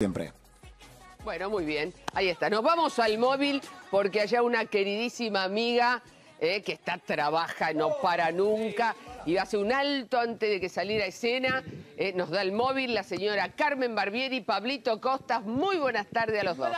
siempre. Bueno, muy bien. Ahí está. Nos vamos al móvil porque allá una queridísima amiga eh, que está, trabaja, no para nunca y hace un alto antes de que saliera a escena. Eh, nos da el móvil la señora Carmen Barbieri, Pablito Costas. Muy buenas tardes a los dos.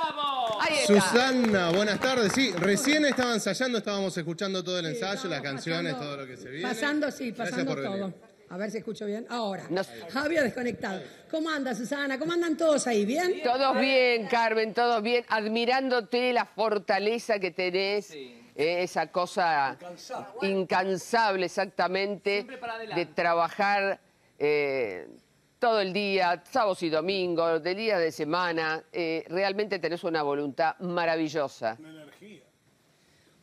Ahí está. Susana, buenas tardes. Sí, recién estaba ensayando, estábamos escuchando todo el ensayo, las canciones, pasando- todo lo que se viene. Pasando, sí, Gracias pasando por venir. todo. A ver si escucho bien. Ahora. Nos- Había desconectado. ¿Cómo anda, Susana? ¿Cómo andan todos ahí? ¿Bien? Todos bien, Carmen, todos bien. Admirándote la fortaleza que tenés. eh, esa cosa incansable, exactamente, de trabajar eh, todo el día, sábados y domingos, de día de semana. eh, realmente tenés una voluntad maravillosa.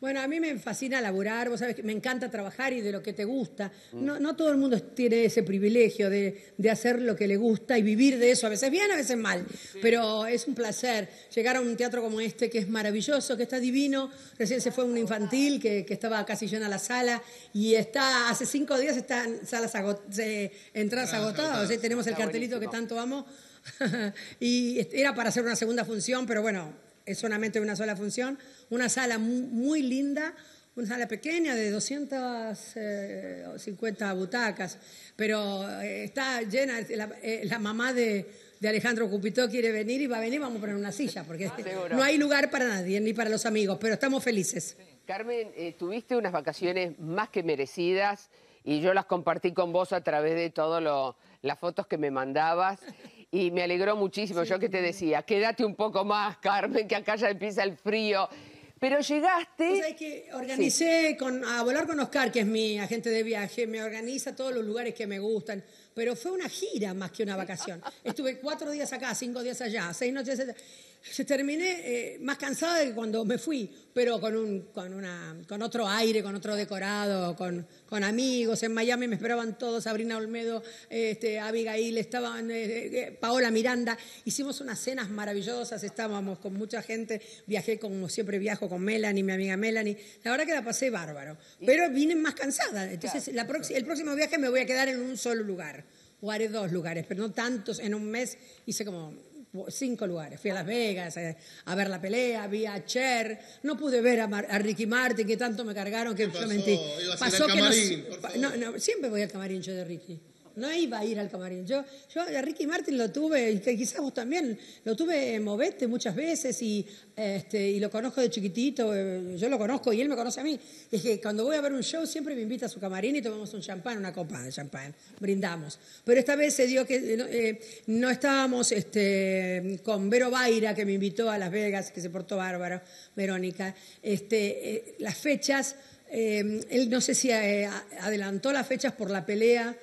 Bueno, a mí me fascina laburar, vos sabés que me encanta trabajar y de lo que te gusta. No, no todo el mundo tiene ese privilegio de, de hacer lo que le gusta y vivir de eso, a veces bien, a veces mal. Pero es un placer llegar a un teatro como este que es maravilloso, que está divino. Recién se fue un infantil que, que estaba casi llena la sala y está hace cinco días están salas agot- se- entradas agotadas. O sea, tenemos el cartelito que tanto amo. y era para hacer una segunda función, pero bueno, es solamente una sola función. Una sala mu- muy, linda, una sala pequeña de 250 butacas, pero eh, está llena. La, eh, la mamá de, de Alejandro Cupito quiere venir y va a venir, vamos a poner una silla, porque seguro. no hay lugar para nadie, ni para los amigos, pero estamos felices. Carmen, eh, tuviste unas vacaciones más que merecidas y yo las compartí con vos a través de todas las fotos que me mandabas y me alegró muchísimo. yo que te decía, quédate un poco más, Carmen, que acá ya empieza el frío. Pero llegaste... Sabés que organicé con, a volar con Oscar, que es mi agente de viaje, me organiza todos los lugares que me gustan, pero fue una gira más que una vacación. Estuve cuatro días acá, cinco días allá, seis noches allá. Se terminé eh, más cansada de que cuando me fui, pero con, un, con, una, con otro aire, con otro decorado, con, con amigos. En Miami me esperaban todos, Sabrina Olmedo, este, Abigail, estaban eh, eh, Paola Miranda. Hicimos unas cenas maravillosas, estábamos con mucha gente. Viajé como siempre viajo con Melanie, mi amiga Melanie. La verdad que la pasé bárbaro, pero vine más cansada. Entonces la el próximo viaje me voy a quedar en un solo lugar. O haré dos lugares, pero no tantos. En un mes hice como cinco lugares. Fui a Las Vegas eh, a ver la pelea, vi a Cher. No pude ver a, Mar- a Ricky Martin, que tanto me cargaron que pasó? yo mentí. A ir Pasó que camarín, no, siempre voy al camarín yo de Ricky. No iba a ir al camarín. Yo, yo a Ricky Martin lo tuve, y quizás vos también, lo tuve en Movete muchas veces y, este, y lo conozco de chiquitito. eh, Yo lo conozco y él me conoce a mí. Es que cuando voy a ver un show siempre me invita a su camarín y tomamos un champán, una copa de champán, brindamos. Pero esta vez se dio que eh, no, eh, no estábamos este, con Vero Baira, que me invitó a Las Vegas, que se portó bárbaro, Verónica. Este, las fechas, él no sé si adelantó las fechas por la pelea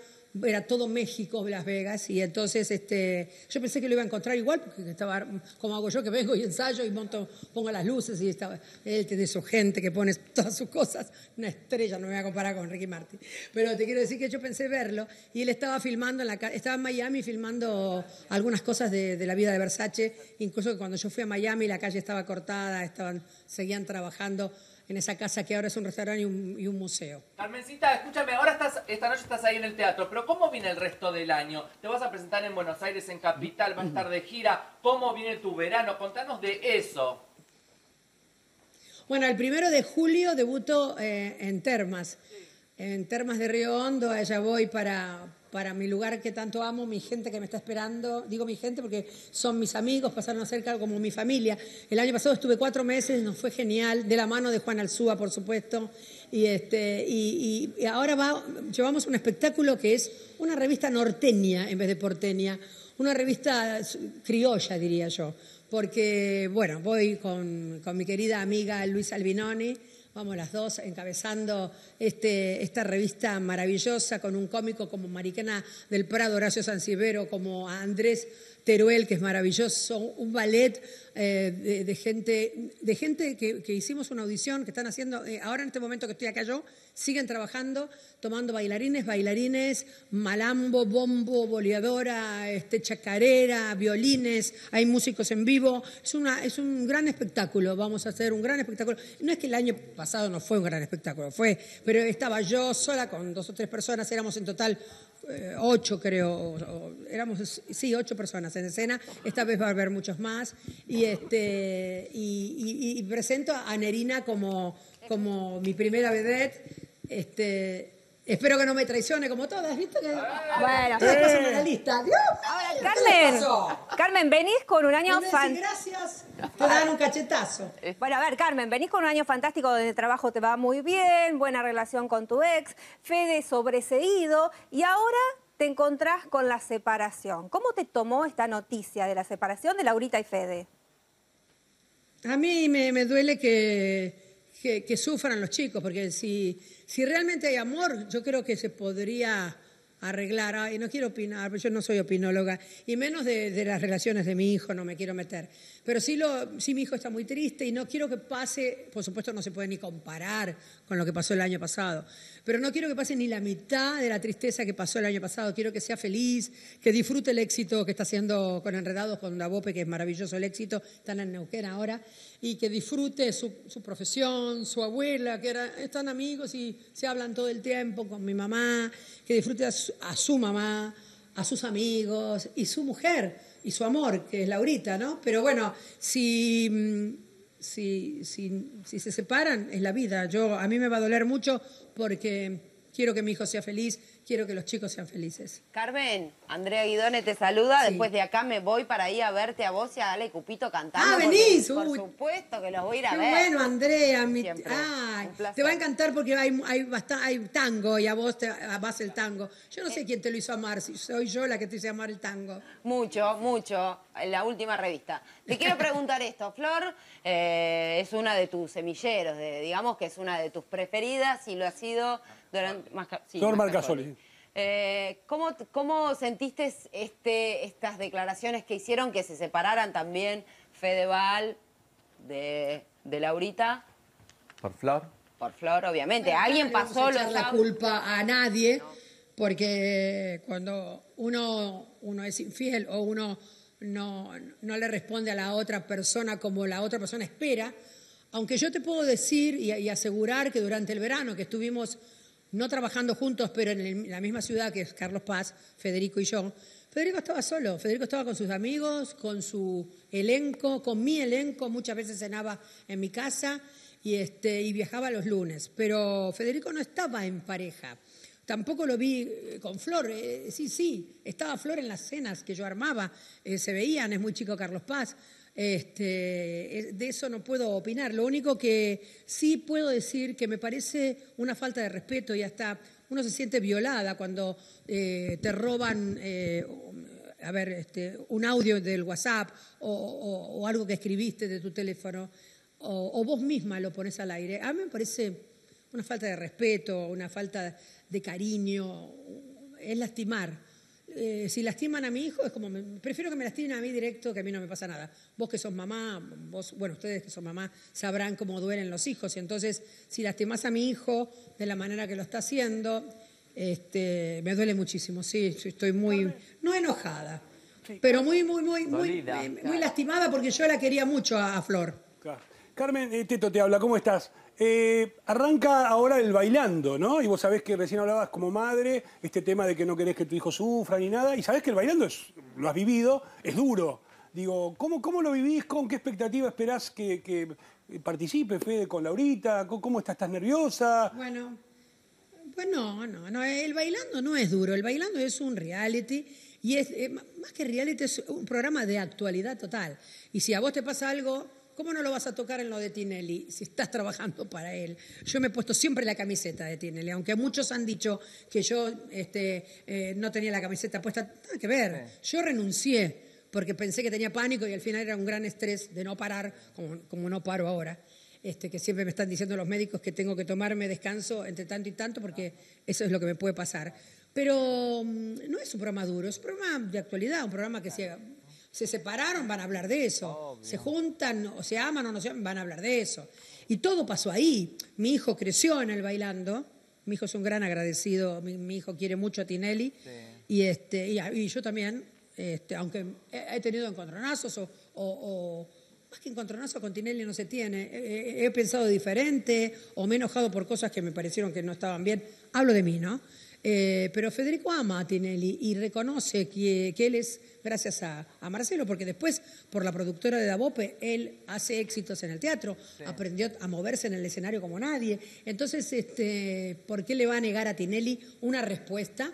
era todo México, Las Vegas, y entonces este, yo pensé que lo iba a encontrar igual, porque estaba como hago yo, que vengo y ensayo y monto, pongo las luces, y estaba, él tiene su gente que pone todas sus cosas, una estrella, no me voy a comparar con Ricky Martin, pero te quiero decir que yo pensé verlo, y él estaba filmando, en la, estaba en Miami filmando algunas cosas de, de la vida de Versace, incluso cuando yo fui a Miami la calle estaba cortada, estaban, seguían trabajando en esa casa que ahora es un restaurante y un, y un museo. Carmencita, escúchame, ahora estás, esta noche estás ahí en el teatro, pero ¿cómo viene el resto del año? Te vas a presentar en Buenos Aires, en Capital, vas a estar de gira. ¿Cómo viene tu verano? Contanos de eso. Bueno, el primero de julio debuto eh, en Termas, en Termas de Río Hondo, allá voy para, para mi lugar que tanto amo, mi gente que me está esperando, digo mi gente porque son mis amigos, pasaron a como mi familia. El año pasado estuve cuatro meses, nos fue genial, de la mano de Juan Alzúa, por supuesto, y, este, y, ahora va, llevamos un espectáculo que es una revista norteña en vez de porteña, una revista criolla, diría yo porque, bueno, voy con, con mi querida amiga Luis Albinoni, vamos las dos encabezando este, esta revista maravillosa con un cómico como Mariquena del Prado, Horacio Sansivero, como Andrés Teruel, que es maravilloso, un ballet eh, de, gente, de gente que, hicimos una audición, que están haciendo, eh, ahora en este momento que estoy acá yo, siguen trabajando, tomando bailarines, bailarines, malambo, bombo, boleadora, este, chacarera, violines, hay músicos en vivo, es, una, es un gran espectáculo, vamos a hacer un gran espectáculo. No es que el año pasado no fue un gran espectáculo, fue, pero estaba yo sola con dos o tres personas, éramos en total eh, ocho creo, éramos, sí, ocho personas. En escena. Esta vez va a haber muchos más. Y, este, y, y presento a Nerina como, como mi primera vedette. Este, Espero que no me traicione como todas, ¿viste? Que... Bueno. Todas pasan en la lista. Dios. Ahora, Carmen, Carmen, venís con un año fantástico. Gracias, te dan un cachetazo. Bueno, a ver, Carmen, venís con un año fantástico donde el trabajo te va muy bien, buena relación con tu ex, Fede sobreseído, y ahora te encontrás con la separación. ¿Cómo te tomó esta noticia de la separación de Laurita y Fede? A mí me, duele que, que sufran los chicos, porque si si realmente hay amor, yo creo que se podría arreglar. Y no quiero opinar, yo no soy opinóloga, y menos de, las relaciones de mi hijo, no me quiero meter. Pero sí, lo, sí mi hijo está muy triste y no quiero que pase, por supuesto no se puede ni comparar con lo que pasó el año pasado, pero no quiero que pase ni la mitad de la tristeza que pasó el año pasado. Quiero que sea feliz, que disfrute el éxito que está haciendo con Enredados, con Dabope, que es maravilloso el éxito, están en Neuquén ahora, y que disfrute su, profesión, su abuela, que están amigos y se hablan todo el tiempo con mi mamá, que disfrute a su, mamá, a sus amigos y su mujer y su amor, que es Laurita, ¿no? Pero bueno, si, mm, si, si, si se separan, es la vida. Yo, a mí me va a doler mucho porque quiero que mi hijo sea feliz, quiero que los chicos sean felices. Carmen, Andrea Guidone te saluda. Después de acá me voy para ir a verte a vos y a Ale Cupito cantando. ¡Ah, venís! Por supuesto que los voy a ir a Qué ver. bueno, Andrea. te va a encantar porque hay, hay, hay tango y a vos te vas el tango. Yo no sé eh. quién te lo hizo amar, si soy yo la que te hice amar el tango. Mucho, mucho. En la última revista. Te quiero preguntar esto. Flor eh, es una de tus semilleros, digamos que es una de tus preferidas y lo ha sido eh, ¿cómo, sentiste este, estas declaraciones que hicieron que se separaran también Fedeval de, de Laurita? ¿Por Flor? Por Flor, obviamente. Alguien pasó no la culpa a nadie, porque cuando uno, uno es infiel o uno no, no le responde a la otra persona como la otra persona espera, aunque yo te puedo decir y asegurar que durante el verano que estuvimos no trabajando juntos, pero en la misma ciudad que es Carlos Paz, Federico y yo, Federico estaba solo, Federico estaba con sus amigos, con su elenco, con mi elenco, muchas veces cenaba en mi casa y, este, y viajaba los lunes, pero Federico no estaba en pareja. Tampoco lo vi eh, con Flor, eh, sí, sí, estaba Flor en las cenas que yo armaba, eh, se veían, es muy chico Carlos Paz, este, de eso no puedo opinar. Lo único que sí puedo decir que me parece una falta de respeto y hasta uno se siente violada cuando eh, te roban, eh, a ver, este, un audio del WhatsApp o, algo que escribiste de tu teléfono o, vos misma lo pones al aire. A mí me parece una falta de respeto, una falta de cariño, es lastimar. Eh, si lastiman a mi hijo, es como, prefiero que me lastimen a mí directo, que a mí no me pasa nada. Vos que sos mamá, vos, bueno, ustedes que son mamá, sabrán cómo duelen los hijos. Y entonces, si lastimas a mi hijo de la manera que lo está haciendo, este, me duele muchísimo, sí, estoy muy, no enojada, pero muy, muy, muy, muy, muy, lastimada porque yo la quería mucho a, Flor. Carmen, eh, Teto te habla, ¿cómo estás? Eh, arranca ahora el bailando, ¿no? Y vos sabés que recién hablabas como madre, este tema de que no querés que tu hijo sufra ni nada, y sabés que el bailando es, lo has vivido, es duro. Digo, ¿cómo, cómo lo vivís? ¿Con qué expectativa esperás que, participe Fede con Laurita? ¿Cómo, estás? ¿Estás nerviosa? Bueno, pues no, no, no, el bailando no es duro, el bailando es un reality y es, eh, más que reality, es un programa de actualidad total. Y si a vos te pasa algo ¿Cómo no lo vas a tocar en lo de Tinelli si estás trabajando para él? Yo me he puesto siempre la camiseta de Tinelli, aunque muchos han dicho que yo este, eh, no tenía la camiseta puesta. Nada que ver. Yo renuncié porque pensé que tenía pánico y al final era un gran estrés de no parar, como, no paro ahora. Este, que siempre me están diciendo los médicos que tengo que tomarme descanso entre tanto y tanto porque eso es lo que me puede pasar. Pero mm, no es un programa duro, es un programa de actualidad, un programa que se se separaron, van a hablar de eso. Se juntan, o se aman o no se aman, van a hablar de eso. Y todo pasó ahí. Mi hijo creció en el bailando. Mi hijo es un gran agradecido. Mi, hijo quiere mucho a Tinelli. Y, este, y, yo también, este, aunque he tenido encontronazos o, más que encontronazos con Tinelli no se tiene. He, he, pensado diferente o me he enojado por cosas que me parecieron que no estaban bien. Hablo de mí, ¿no? Eh, pero Federico ama a Tinelli y reconoce que, que él es gracias a, a Marcelo, porque después, por la productora de Dabope, él hace éxitos en el teatro, aprendió a moverse en el escenario como nadie. Entonces, este, ¿por qué le va a negar a Tinelli una respuesta?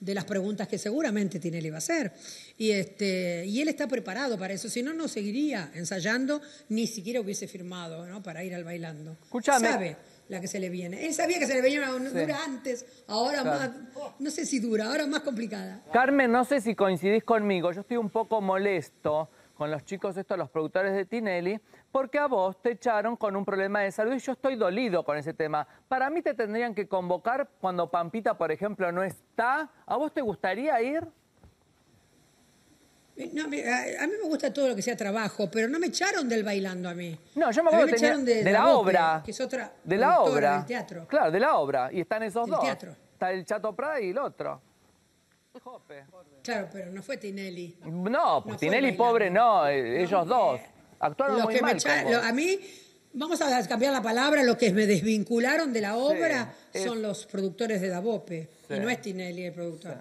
de las preguntas que seguramente Tinelli va a hacer. Y, este, y él está preparado para eso, si no, no seguiría ensayando, ni siquiera hubiese firmado ¿no? para ir al bailando. Escuchame. La que se le viene. Él sabía que se le venía una dura antes, ahora más, no sé si dura, ahora más complicada. Carmen, no sé si coincidís conmigo, yo estoy un poco molesto con los chicos estos, los productores de Tinelli, porque a vos te echaron con un problema de salud y yo estoy dolido con ese tema. Para mí te tendrían que convocar cuando Pampita, por ejemplo, no está. ¿A vos te gustaría ir? Eh, no, a, mí me gusta todo lo que sea trabajo, pero no me echaron del bailando a mí. No, yo me A mí acuerdo me tenía- echaron de, de la obra. que es otra De la obra. del teatro. Claro, de la obra. Y están esos Del dos. teatro. Está el Chato Prada y el otro. Jope. Claro, pero no fue Tinelli. No, pues Tinelli pobre no, eh, ellos dos. Actuaron muy que mal. lo- a mí, vamos a cambiar la palabra, los que me desvincularon de la obra es- son los productores de Dabope. Sí. Y no es Tinelli el productor.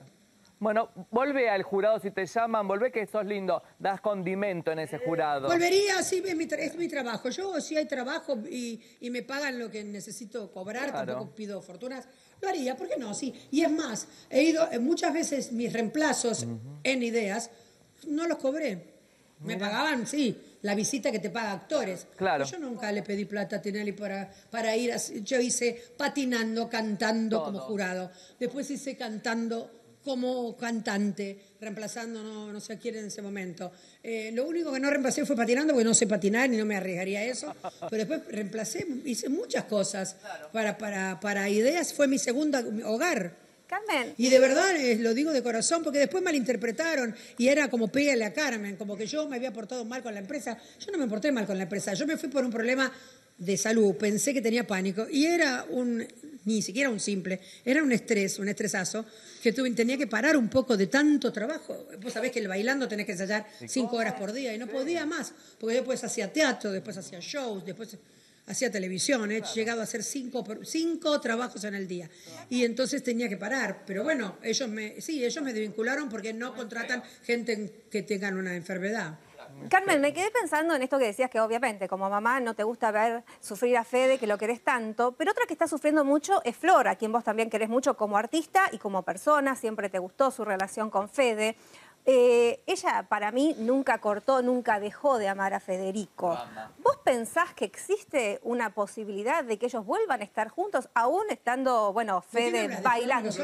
Bueno, volvé al jurado si te llaman, volvé que sos lindo, das condimento en ese jurado. Volvería, sí, es mi, tra- es mi trabajo. Yo, si hay trabajo y, y me pagan lo que necesito cobrar, Claro. tampoco pido fortunas, lo haría. ¿Por qué no? Sí. Y es más, he ido, eh, muchas veces mis reemplazos en ideas, no los cobré. Me pagaban, sí, la visita que te paga actores. Claro. Yo nunca le pedí plata a Tinelli para, para ir. a- yo hice patinando, cantando como jurado. Después hice cantando como cantante, reemplazando no, no sé quién en ese momento. Eh, lo único que no reemplacé fue patinando, porque no sé patinar y no me arriesgaría a eso. Pero después reemplacé, hice muchas cosas para, para, para ideas. Fue mi segunda hogar. Carmen, Y de verdad eh, lo digo de corazón, porque después malinterpretaron y era como pégale a Carmen, como que yo me había portado mal con la empresa. Yo no me porté mal con la empresa, yo me fui por un problema de salud, pensé que tenía pánico y era un, ni siquiera un simple, era un estrés, un estresazo, que tuve, tenía que parar un poco de tanto trabajo. Vos sabés que el bailando tenés que ensayar cinco horas por día y no podía más, porque después hacía teatro, después hacía shows, después hacía televisión, he llegado a hacer cinco, por- cinco trabajos en el día. Y entonces tenía que parar. Pero bueno, ellos me, sí, ellos me desvincularon porque no contratan gente que tengan una enfermedad. Carmen, me quedé pensando en esto que decías que obviamente como mamá no te gusta ver sufrir a Fede, que lo querés tanto, pero otra que está sufriendo mucho es Flor, a quien vos también querés mucho como artista y como persona, siempre te gustó su relación con Fede. Eh, ella para mí nunca cortó, nunca dejó de amar a Federico. ¿Vos pensás que existe una posibilidad de que ellos vuelvan a estar juntos, aún estando, bueno, ¿De quién Fede bailando? No,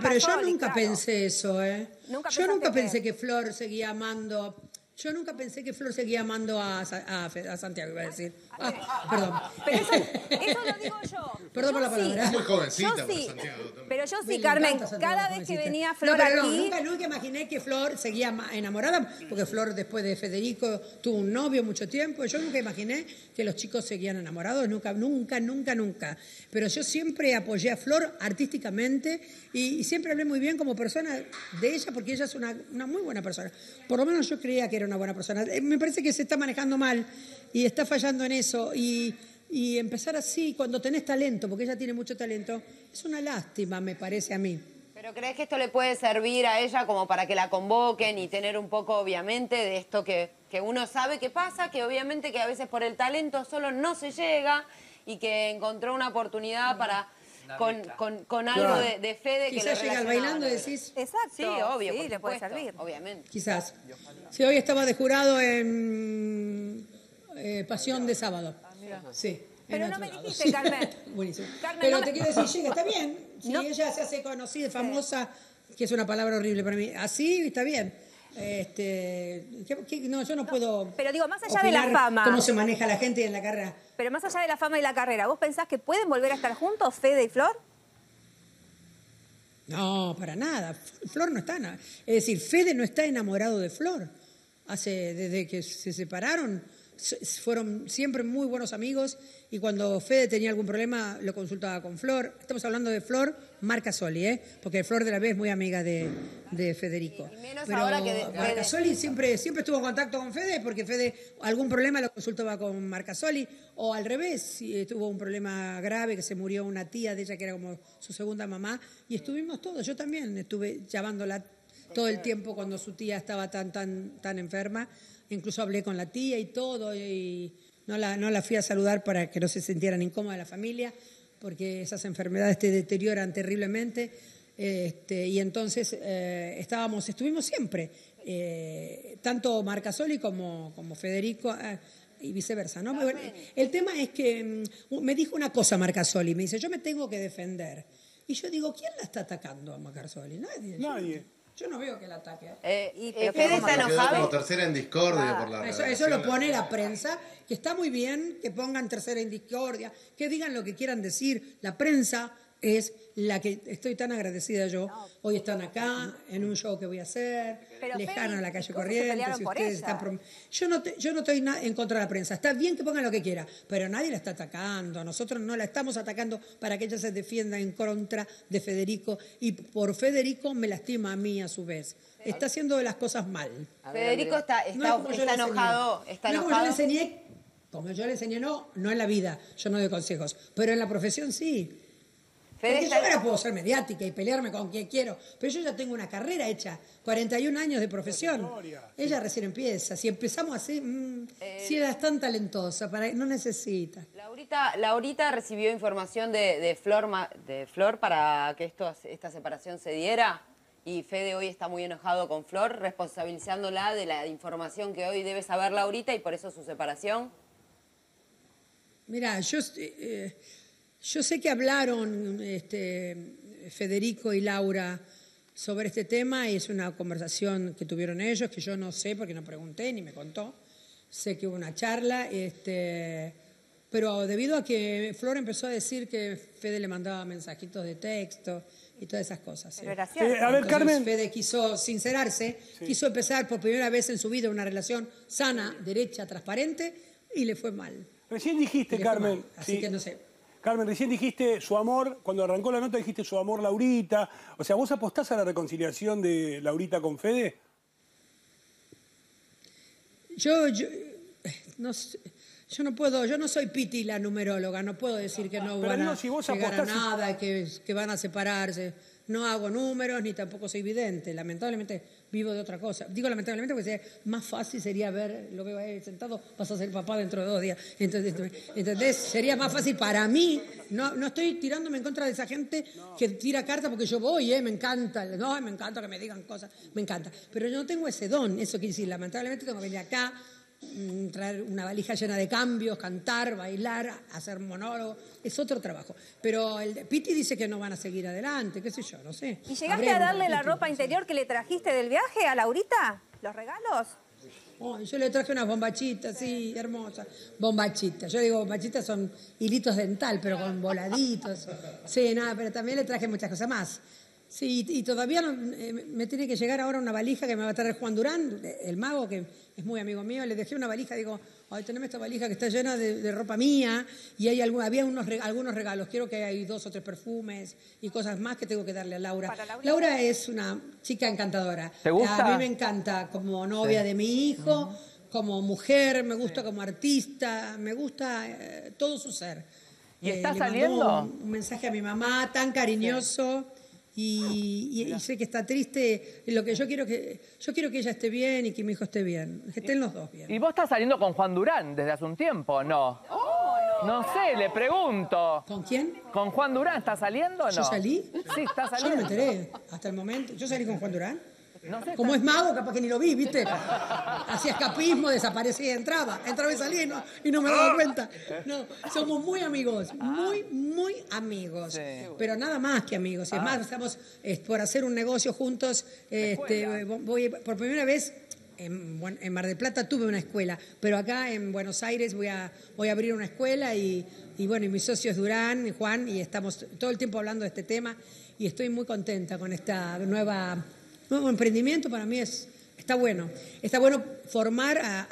pero yo nunca claro. pensé eso, ¿eh? Nunca yo nunca pensé que- que Flor seguía amando. Yo nunca pensé que Flor seguía amando a, a a Santiago, iba a decir. Ah, perdón. Pero eso, eso lo digo yo. Perdón por la palabra. sí. Muy jovencita Yo sí. Santiago también. Pero yo sí, Carmen, cada vez que venía No, Flor pero no, aquí... nunca, nunca imaginé que Flor seguía enamorada, porque Flor después de Federico tuvo un novio mucho tiempo. Yo nunca imaginé que los chicos seguían enamorados, nunca, nunca, nunca, nunca. Pero yo siempre apoyé a Flor artísticamente y, y siempre hablé muy bien como persona de ella, porque ella es una, una muy buena persona. Por lo menos yo creía que era una buena persona. Eh, Me parece que se está manejando mal y está fallando en eso. Y, y empezar así, cuando tenés talento, porque ella tiene mucho talento, es una lástima, me parece a mí. ¿Pero crees que esto le puede servir a ella como para que la convoquen y tener un poco, obviamente, de esto que, que uno sabe que pasa, que obviamente que a veces por el talento solo no se llega y que encontró una oportunidad para con, con- con algo Claro. de, de que le Quizás llega al bailando, decís. Exacto. Sí, obvio, Sí, le puede servir. obviamente. Quizás. Si hoy estaba de jurado en eh, Pasión de Sábado. Sí. en Pero no me dijiste, sí. Carmen. Buenísimo. Carmen, Pero no te me- quiero decir, llega, está bien. Si No. ella se hace conocida, famosa, que es una palabra horrible para mí, así está bien. Este, ¿qué- qué- no, yo no, puedo. pero digo, más allá de la fama. Cómo se maneja la gente en la carrera. Pero más allá de la fama y la carrera, ¿vos pensás que pueden volver a estar juntos, Fede y Flor? No, para nada. Flor no está. Es decir, Fede no está enamorado de Flor. Hace, desde que se separaron, fueron siempre muy buenos amigos y cuando Fede tenía algún problema lo consultaba con Flor. Estamos hablando de Flor Marcasoli, ¿eh? porque Flor de la B es muy amiga de, de Federico. Y menos Pero ahora que de- Fede- Marcasoli siempre, siempre estuvo en contacto con Fede porque Fede algún problema lo consultaba con Marcasoli o al revés, si tuvo un problema grave que se murió una tía de ella que era como su segunda mamá y estuvimos todos, yo también estuve llamándola todo el tiempo cuando su tía estaba tan tan tan enferma, incluso hablé con la tía y todo y no la no la fui a saludar para que no se sintieran incómoda la familia porque esas enfermedades te deterioran terriblemente. Este, y entonces eh, estábamos, estuvimos siempre, eh, tanto Marcasoli como, como Federico eh, y viceversa. ¿no? Bueno, el tema es que mm, me dijo una cosa Marcasoli, me dice, yo me tengo que defender. Y yo digo, ¿quién la está atacando a Marcasoli? Nadie. Yo- Nadie. Yo, no veo que la ataque. Eh, Y- eh, Fede ¿cómo está Quedó como enojado. tercera en discordia por la Eso, lo pone la prensa, que está muy bien que pongan tercera en discordia, que digan lo que quieran decir. La prensa es la que estoy tan agradecida yo. Hoy están acá en un show que voy a hacer, Pero, lejano Feli, a la calle ¿cómo se Corrientes. ustedes están prom- yo, no te- yo no estoy na- en contra de la prensa. Está bien que pongan lo que quiera, pero nadie la está atacando. Nosotros no la estamos atacando para que ella se defienda en contra de Federico. Y por Federico me lastima a mí a su vez. Está haciendo las cosas mal. Federico está, No es enojado. Está no es como yo le enseñé, como yo le enseñé, no, no en la vida, yo no doy consejos, pero en la profesión sí. Fede Porque está- yo ahora puedo ser mediática y pelearme con quien quiero, pero yo ya tengo una carrera hecha, 41 años de profesión. Ella recién empieza. Si empezamos así, mm, Eh, si ella es tan talentosa, para, no necesita. Laurita, Laurita recibió información de, de Flor, de Flor para que esto, esta separación se diera y Fede hoy está muy enojado con Flor, responsabilizándola de la información que hoy debe saber Laurita y por eso su separación. Mira, yo, eh, yo sé que hablaron este, Federico y Laura sobre este tema y es una conversación que tuvieron ellos, que yo no sé porque no pregunté ni me contó. Sé que hubo una charla, este, pero debido a que Flor empezó a decir que Fede le mandaba mensajitos de texto y todas esas cosas. Pero ¿sí? era cierto. Eh, a ver, Entonces, Carmen. Fede quiso sincerarse, quiso empezar por primera vez en su vida una relación sana, derecha, transparente y le fue mal. Recién dijiste, Carmen. mal, Así sí. que no sé. Carmen, recién dijiste su amor, cuando arrancó la nota dijiste su amor Laurita. O sea, ¿vos apostás a la reconciliación de Laurita con Fede? Yo, yo, no sé, yo no puedo, yo no soy Piti la numeróloga, no puedo decir que no Pero van a si vos a nada, que, que van a separarse. No hago números ni tampoco soy vidente. Lamentablemente vivo de otra cosa. Digo lamentablemente porque sería más fácil sería ver, lo veo ahí sentado, vas a ser papá dentro de dos días. Entonces, ¿entendés? Sería más fácil para mí. No, no estoy tirándome en contra de esa gente que tira carta porque yo voy, ¿eh? me encanta. No, me encanta que me digan cosas, me encanta. Pero yo no tengo ese don. Eso quiere decir, lamentablemente tengo que venir acá traer una valija llena de cambios, cantar, bailar, hacer monólogo, es otro trabajo. Pero el de Piti dice que no van a seguir adelante, qué sé yo, no sé. ¿Y llegaste Habremos a darle la ropa interior que le trajiste del viaje a Laurita? ¿Los regalos? Oh, yo le traje unas bombachitas, sí, hermosas. Bombachitas. Yo digo bombachitas son hilitos dental, pero con voladitos. Sí, nada, pero también le traje muchas cosas más. Sí, y todavía no- eh, me tiene que llegar ahora una valija que me va a traer Juan Durán, el mago, que es muy amigo mío. Le dejé una valija, digo, ay, teneme esta valija que está llena de, de ropa mía y hay algún, había unos, algunos regalos. Quiero que hay dos o tres perfumes y cosas más que tengo que darle a Laura. Laura. Laura es una chica encantadora. ¿Te gusta? A mí me encanta como novia de mi hijo, como mujer, me gusta como artista, me gusta eh, todo su ser. ¿Y está le mandó saliendo? Un, un mensaje a mi mamá tan cariñoso. Y, y- y sé que está triste. Lo que yo quiero que yo quiero que ella esté bien y que mi hijo esté bien, que estén los dos bien. ¿Y vos estás saliendo con Juan Durán desde hace un tiempo, no? no. sé, le pregunto. ¿Con quién? ¿Con Juan Durán está saliendo o no? ¿Yo salí? Sí, está Yo no saliendo. me enteré hasta el momento. Yo salí con Juan Durán. No sé, Como es mago, capaz que ni lo vi, ¿viste? Hacía escapismo, desaparecía, entraba. Entraba y salía y no, y no me daba cuenta. No, somos muy amigos, muy, muy amigos. Sí. Pero nada más que amigos. Es más, estamos eh, por hacer un negocio juntos. Este, voy, por primera vez, en, Mar del Plata tuve una escuela, pero acá en Buenos Aires voy a, voy a abrir una escuela y, y bueno, y mi socio es Durán, y Juan, y estamos todo el tiempo hablando de este tema y estoy muy contenta con esta nueva nuevo emprendimiento para mí es está bueno. Está bueno formar a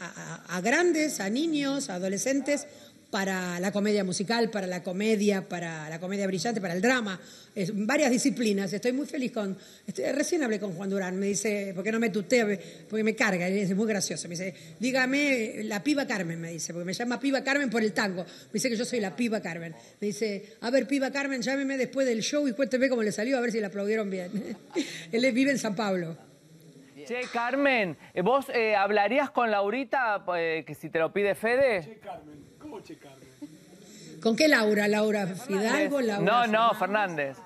a grandes, a niños, a adolescentes, para la comedia musical, para la comedia, para la comedia brillante, para el drama, es, varias disciplinas. Estoy muy feliz con... estoy- recién hablé con Juan Durán, me dice, ¿por qué no me tutea? Porque me carga, es muy gracioso. Me dice, dígame, la piba Carmen, me dice, porque me llama piba Carmen por el tango. Me dice que yo soy la piba Carmen. Me dice, a ver, piba Carmen, llámeme después del show y cuénteme cómo le salió, a ver si le aplaudieron bien. Él vive en San Pablo. Che, Carmen, ¿vos eh, hablarías con Laurita eh, que si te lo pide Fede? Carmen, ¿cómo che Carmen? ¿Con qué Laura? ¿Laura Fidalgo? Laura No, no, Fernández?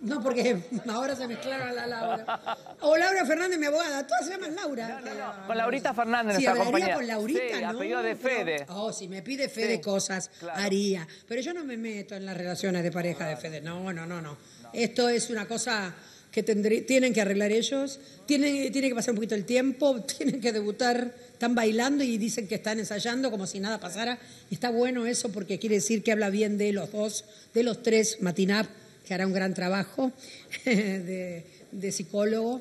No, porque ahora se mezclaron la Laura. O Laura Fernández, mi abogada. Todas se llaman Laura. Con Laurita Fernández, Sí, nuestra compañera. con Laurita, Sí, ¿no? apellido de Pero- Fede. Oh, si me pide Fede Sí, cosas, claro. haría. Pero yo no me meto en las relaciones de pareja de Fede. No, no, no, no. Esto es una cosa que tendré- tienen que arreglar ellos. Tienen, tiene que pasar un poquito el tiempo. Tienen que debutar. Están bailando y dicen que están ensayando como si nada pasara. Está bueno eso porque quiere decir que habla bien de los dos, de los tres. Matinap, que hará un gran trabajo de, de psicólogo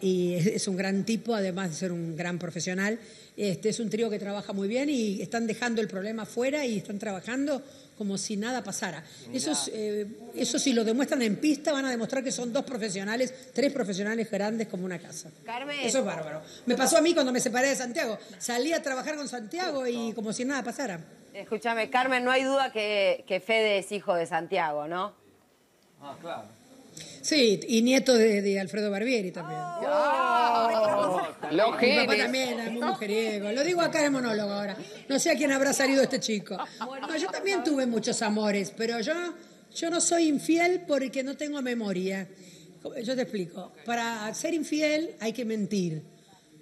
y es un gran tipo, además de ser un gran profesional. Este es un trío que trabaja muy bien y están dejando el problema fuera y están trabajando como si nada pasara. Eso, es, eh, eso si lo demuestran en pista van a demostrar que son dos profesionales, tres profesionales grandes como una casa. Carmen. Eso es bárbaro. Me pasó a mí cuando me separé de Santiago. Salí a trabajar con Santiago y como si nada pasara. Escúchame, Carmen, no hay duda que, que Fede es hijo de Santiago, ¿no? Ah, claro. Sí, y nieto de, de Alfredo Barbieri también. Los Mi papá también es muy mujeriego. Lo digo acá en monólogo ahora. No sé a quién habrá salido este chico. No, yo también tuve muchos amores, pero yo, yo no soy infiel porque no tengo memoria. Yo te explico. Para ser infiel hay que mentir.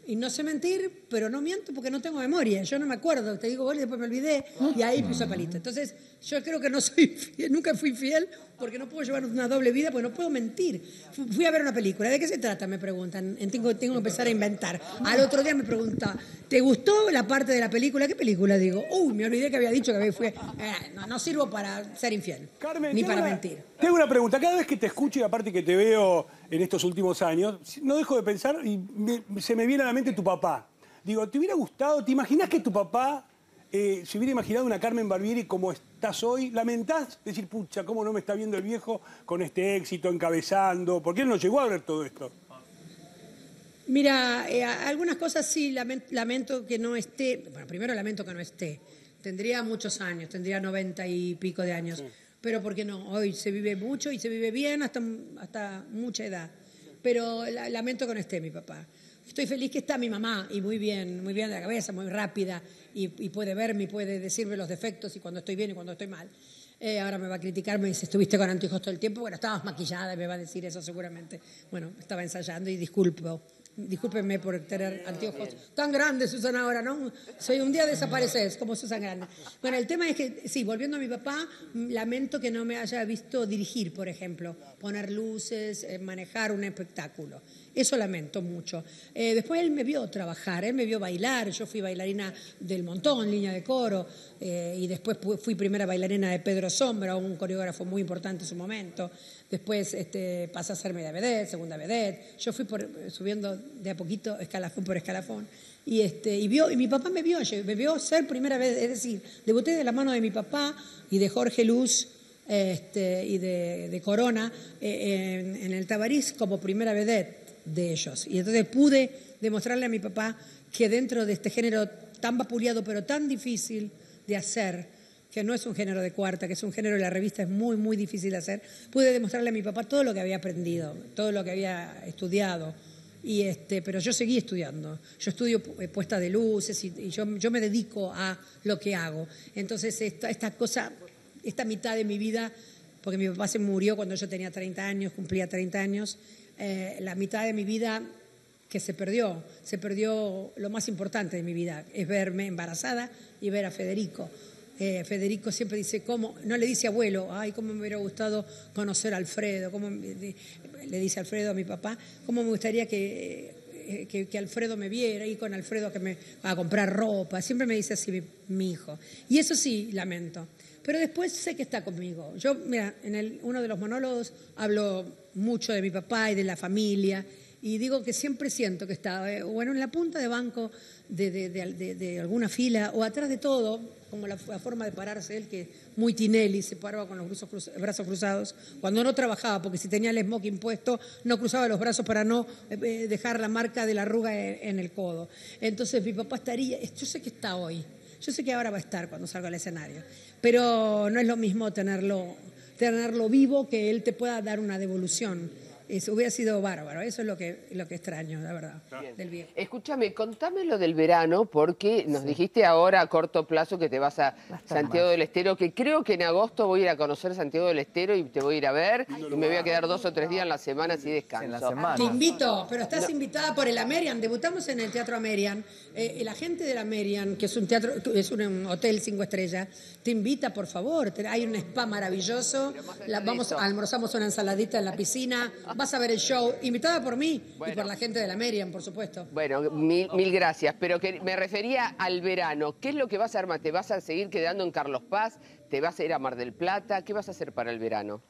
Y no sé mentir, pero no miento porque no tengo memoria. Yo no me acuerdo. Te digo gol y después me olvidé y ahí piso palito. Entonces, yo creo que no soy infiel, nunca fui fiel porque no puedo llevar una doble vida porque no puedo mentir. Fu- Fui a ver una película. ¿De qué se trata? Me preguntan. En- Tengo, tengo que empezar a inventar. Al otro día me pregunta, ¿te gustó la parte de la película? ¿Qué película? Digo, uy, me olvidé que había dicho que había- fue. eh, no, no sirvo para ser infiel. Carmen, ni para una- mentir. Te hago una pregunta. Cada vez que te escucho y aparte que te veo en estos últimos años, no dejo de pensar y me- se me viene a la mente tu papá. Digo, ¿te hubiera gustado? ¿Te imaginas que tu papá eh, se hubiera imaginado una Carmen Barbieri como estás hoy? ¿Lamentás? Decir, pucha, ¿cómo no me está viendo el viejo con este éxito, encabezando? Porque él no llegó a ver todo esto. Mira, eh, algunas cosas sí lamen- lamento que no esté. Bueno, primero lamento que no esté. Tendría muchos años, tendría noventa y pico de años. Pero ¿por qué no? Hoy se vive mucho y se vive bien hasta, hasta mucha edad. Pero la- lamento que no esté mi papá. Estoy feliz que está mi mamá y muy bien, muy bien de la cabeza, muy rápida y, puede verme y puede decirme los defectos y cuando estoy bien y cuando estoy mal. Eh, ahora me va a criticar, me dice, estuviste con anteojos todo el tiempo, bueno, estabas maquillada, y me va a decir eso seguramente. Bueno, estaba ensayando y disculpo. Discúlpenme por tener anteojos tan grandes, Susana, ahora, ¿no? Soy un día desapareces, como Susana Grande. Bueno, el tema es que, sí, volviendo a mi papá, mm, lamento que no me haya visto dirigir, por ejemplo, poner luces, eh, manejar un espectáculo. Eso lamento mucho. Eh, después él me vio trabajar, él me vio bailar, yo fui bailarina del montón, línea de coro, eh, y después pu- fui primera bailarina de Pedro Sombra, un coreógrafo muy importante en su momento. Después este, a ser media vedette, segunda vedette. Yo fui subiendo de a poquito, escalafón por escalafón. Y, este, y, vio, y mi papá me vio, me vio ser primera vez, es decir, debuté de la mano de mi papá y de Jorge Luz este, y de, Corona eh, en, en el Tabarís como primera vedette de ellos. Y entonces pude demostrarle a mi papá que dentro de este género tan vapuleado pero tan difícil de hacer, que no es un género de cuarta, que es un género de la revista, es muy, muy difícil de hacer, pude demostrarle a mi papá todo lo que había aprendido, todo lo que había estudiado. Y este, pero yo seguí estudiando. Yo estudio eh, puesta de luces y, y yo, yo me dedico a lo que hago. Entonces, esta, esta cosa, esta mitad de mi vida, porque mi papá se murió cuando yo tenía 30 años, cumplía 30 años, eh, la mitad de mi vida que se perdió, se perdió lo más importante de mi vida, es verme embarazada y ver a Federico. Eh, Federico siempre dice, ¿cómo? No le dice abuelo, ay, cómo me hubiera gustado conocer a Alfredo, cómo de- le dice Alfredo a mi papá, cómo me gustaría que, eh, que, Alfredo me viera, ir con Alfredo que me, a comprar ropa, siempre me dice así mi, hijo. Y eso sí, lamento. Pero después sé que está conmigo. Yo, mira, en el, uno de los monólogos hablo mucho de mi papá y de la familia Y digo que siempre siento que está, eh, bueno, en la punta de banco de- de- de alguna fila o atrás de todo, como la, forma de pararse él, que muy Tinelli, se paraba con los brazos, cruz- brazos cruzados, cuando no trabajaba, porque si tenía el smoking puesto, no cruzaba los brazos para no eh, eh, dejar la marca de la arruga en, en el codo. Entonces mi papá estaría, yo sé que está hoy, yo sé que ahora va a estar cuando salga al escenario, pero no es lo mismo tenerlo, tenerlo vivo que él te pueda dar una devolución. Eso hubiera sido bárbaro, eso es lo que, lo que extraño, la verdad, del viejo. Escúchame, contame lo del verano, porque nos dijiste ahora a corto plazo que te vas a Santiago del Estero, que creo que en agosto voy a ir a conocer Santiago del Estero y te voy a ir a ver, y me voy a quedar dos o tres días en la semana si descanso. En la semana. Te invito, pero estás invitada por el Amerian. Debutamos en el Teatro Amerian. Eh, la gente del Amerian, que es un teatro, es un, hotel cinco estrellas, te invita, por favor. Hay un spa maravilloso. La- vamos, almorzamos una ensaladita en la piscina. Vas a ver el show. Invitada por mí y por la gente del Amerian, por supuesto. Bueno, mil, mil gracias, pero que me refería al verano. ¿Qué es lo que vas a armar? ¿Te vas a seguir quedando en Carlos Paz? ¿Te vas a ir a Mar del Plata? ¿Qué vas a hacer para el verano?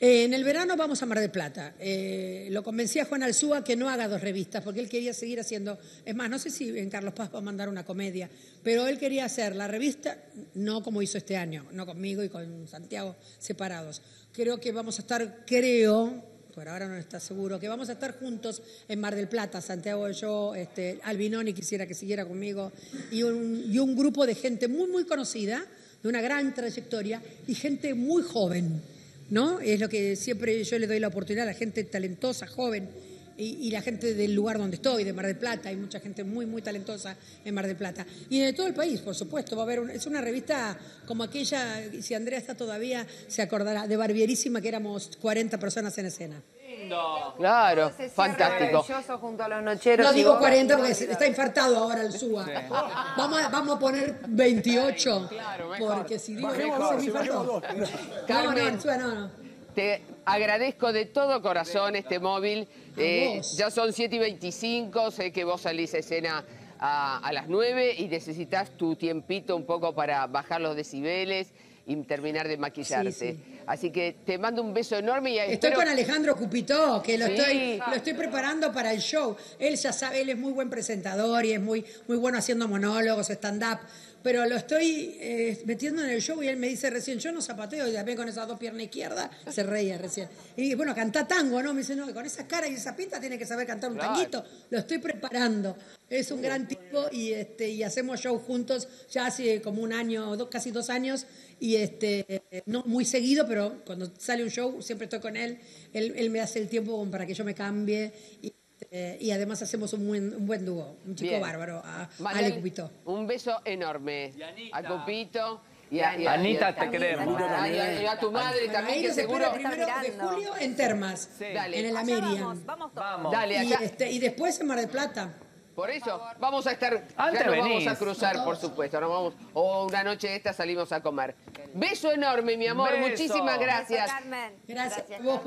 En el verano vamos a Mar del Plata. Eh, lo convencí a Juan Alzúa que no haga dos revistas, porque él quería seguir haciendo. Es más, no sé si en Carlos Paz va a mandar una comedia, pero él quería hacer la revista, no como hizo este año, no conmigo y con Santiago separados. Creo que vamos a estar, creo, por ahora no está seguro, que vamos a estar juntos en Mar del Plata, Santiago y yo, este, Albinoni quisiera que siguiera conmigo, y un grupo de gente muy, muy conocida, de una gran trayectoria, y gente muy joven. ¿No? Es lo que siempre yo le doy la oportunidad a la gente talentosa, joven, y, la gente del lugar donde estoy, de Mar del Plata. Hay mucha gente muy, muy talentosa en Mar del Plata. Y de todo el país, por supuesto. Va a haber un- es una revista como aquella, si Andrea está todavía, se acordará, de Barbierísima, que éramos 40 personas en escena. Claro, Ese cierre fantástico. maravilloso junto a los nocheros. No digo vos- 40 porque está infartado ahora el SUA. Vamos, a, vamos a poner 28. porque si digo Bajemos no, se me infartó. No, no, Carmen. el SUA no, no. Te agradezco de todo corazón este móvil. Eh, vos. ya son 7 y 25, sé que vos salís a escena a, a las 9 y necesitas tu tiempito un poco para bajar los decibeles y terminar de maquillarte. Sí, sí. Así que te mando un beso enorme y Estoy espero- con Alejandro Cupitó, que lo, Sí. estoy, lo estoy preparando para el show. Él ya sabe, él es muy buen presentador y es muy, muy bueno haciendo monólogos, stand-up. Pero lo estoy eh, metiendo en el show y él me dice recién, yo no zapateo, y también con esas dos piernas izquierdas, se reía recién. Y dije, bueno, canta tango, ¿no? Me dice, no, con esa cara y esa pinta tiene que saber cantar un Claro. tanguito. Lo estoy preparando. Es un gran tipo y, este, y hacemos show juntos ya hace como un año, dos, casi dos años. Y este, no muy seguido, pero cuando sale un show siempre estoy con él. Él, él me hace el tiempo para que yo me cambie. Y, eh, y además hacemos un buen, un buen dúo, un chico Bien. bárbaro, a Mandale Ale Cupito. Un beso enorme a Cupito y a, y a- Anita, y a- te queremos. y a- y a tu madre Bueno, también, que seguro... primero de julio en Termas, Dale. en el Amerian. vamos, vamos todos. Vamos. Dale, este, y después en Mar del Plata. Por eso, vamos a estar, Antes ya nos vamos a cruzar, por supuesto, nos vamos, o una noche de esta salimos a comer. Beso enorme, mi amor, Beso. muchísimas Beso, gracias. Carmen. Gracias, a vos por